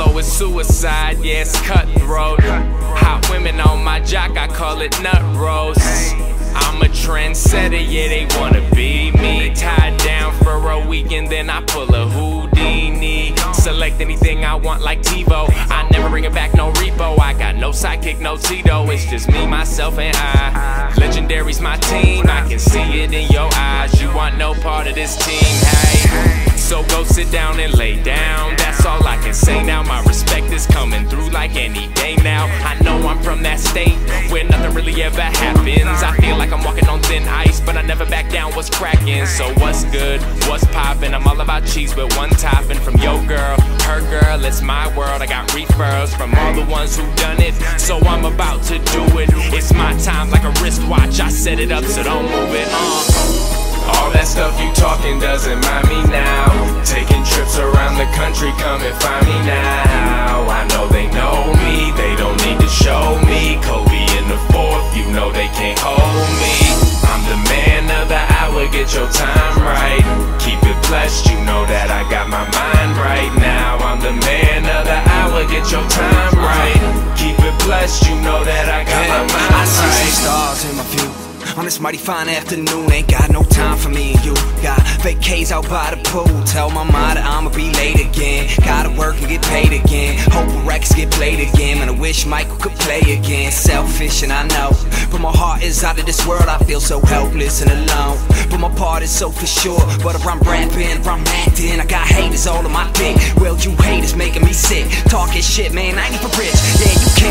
is suicide, yeah, it's cutthroat. Hot women on my jock, I call it nut roast. I'm a trendsetter, yeah, they wanna be me. Tied down for a weekend, then I pull a Houdini. Select anything I want, like TiVo. I never bring it back, no repo. I got no sidekick, no Tito. It's just me, myself, and I. Legendary's my team, I can see it in your eyes. You want no part of this team, hey. So go sit down and lay down. Can say now. My respect is coming through like any day now. I know I'm from that state where nothing really ever happens. I feel like I'm walking on thin ice, but I never back down. What's cracking? So what's good? What's poppin'? I'm all about cheese with one topping from your girl, her girl. It's my world. I got referrals from all the ones who done it. So I'm about to do it. It's my time like a wristwatch. I set it up, so don't move it on. Uh. All that stuff you talking doesn't mind me now. Taking know that I got my mind right now. I'm the man of the hour, get your time right. Keep it blessed, you know that I got my mind right. I see some stars in my view on this mighty fine afternoon. Ain't got no time for me and you. Got vacays out by the pool. Tell my mom I'ma be late again. Gotta work and get paid again. Hope the records get played again. And I wish Michael could play again. Selfish and I know. But my heart is out of this world. I feel so helpless and alone. But my part is so for sure. But if I'm rapping, if I'm acting, I got haters all on my dick. Well, you haters making me sick. Talking shit, man, I ain't for rich. Yeah, you asses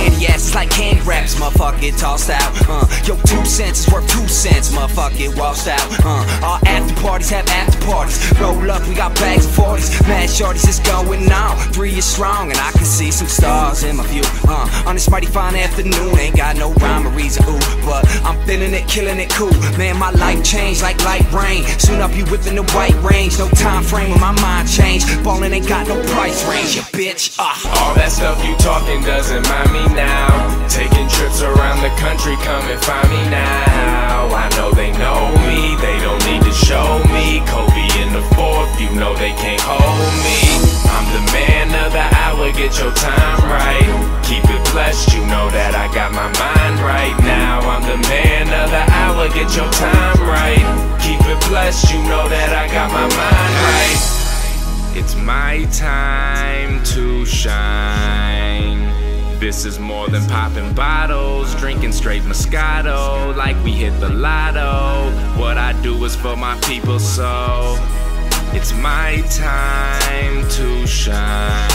wraps. Motherfucker tossed out. Uh, yo, two cents is worth two cents, motherfucker, washed out. Uh, all after parties have after parties. Roll up, we got bags of 40s. Mad shorties is going on. Three is strong, and I can see some stars in my view. Uh, on this mighty fine afternoon, ain't got no rhyme or reason, ooh. But I'm feeling it, killing it cool. Man, my life changed like light rain. Soon I'll be whipping the white range. No time frame when my mind changed. Ballin' ain't got no price range, you bitch. Uh. All that stuff you talking doesn't mind me now. Taking trips around the country, come and find me now now. I know they know me, your time right. Keep it blessed, you know that I got my mind right now. I'm the man of the hour, get your time right. Keep it blessed, you know that I got my mind right. It's my time to shine. This is more than popping bottles, drinking straight Moscato, like we hit the lotto. What I do is for my people, so it's my time to shine.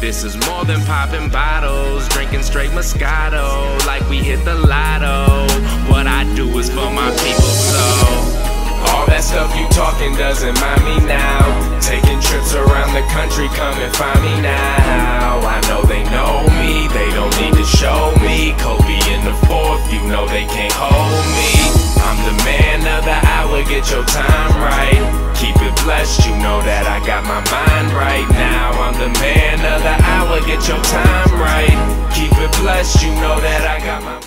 This is more than popping bottles, drinking straight Moscato, like we hit the lotto. What I do is for my people, so. All that stuff you talking doesn't mind me now. Taking trips around the country, come and find me now. I know they know me, they don't need to show me. Kobe in the fourth, you know they can't hold me. I'm the man of the hour, get your time right. Keep it blessed, you know that I got my mind right now. I'm the man of the hour, get your time right. Keep it blessed, you know that I got my